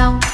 Tchau!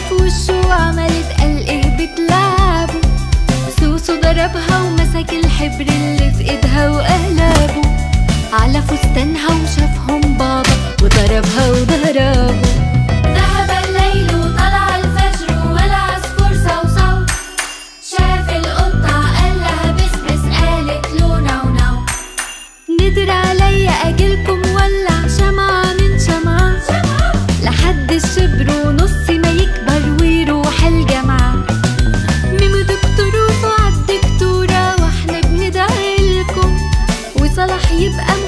في وشه وعملت قال إيه بتلعبه. سوسو ضربها ومسك الحبر اللي في إيدها وقلبه. على فستانها وشافهم بابا وضربها وضربه. ذهب الليل وطلع الفجر والعصفور صوصو شاف القطة قال لها بس بس قالت له نونو ندر عليا أجيلكم وصلاح يبقى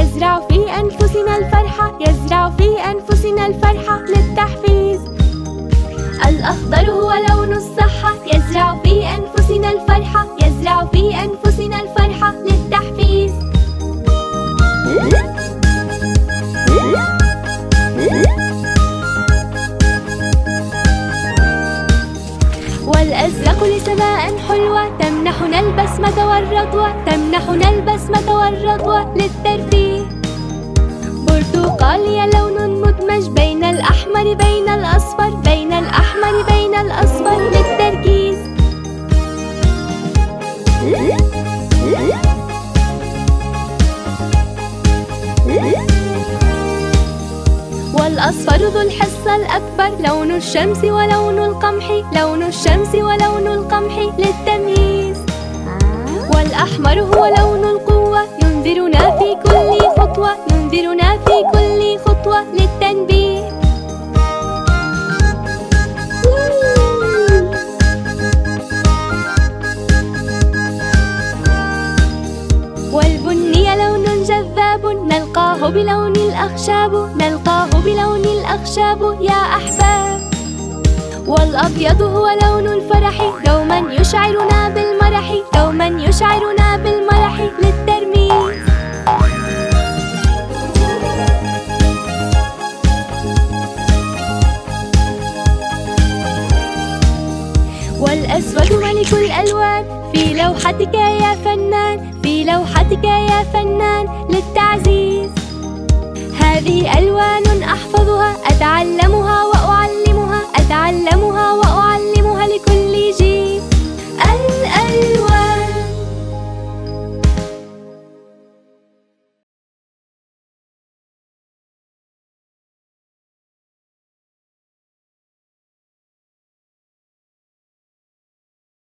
يزرع في أنفسنا الفرحة يزرع في أنفسنا الفرحة. للتحفيز الأخضر هو لون الصحة يزرع في تمنحنا البسمة والرضوة تمنحنا البسمة والرضوة للترفيه. برتقالي لون مدمج بين الأحمر بين الأصفر بين الأحمر بين الأصفر للتركيز. والأصفر ذو الحصة الأكبر لون الشمس ولون القمح لون الشمس ولون القمح للتمييز والأحمر هو لون القوة. ينذرنا في كل خطوة. ينذرنا في كل خطوة للتنبيه. والبني لون جذاب. نلقاه بلون الأخشاب. نلقاه بلون الأخشاب يا أحباب. والأبيض هو لون دوما يشعرنا بالمرح للترميز. والأسود ملك الألوان في لوحتك يا فنان في لوحتك يا فنان للتعزيز. هذه ألوان أحفظها أتعلمها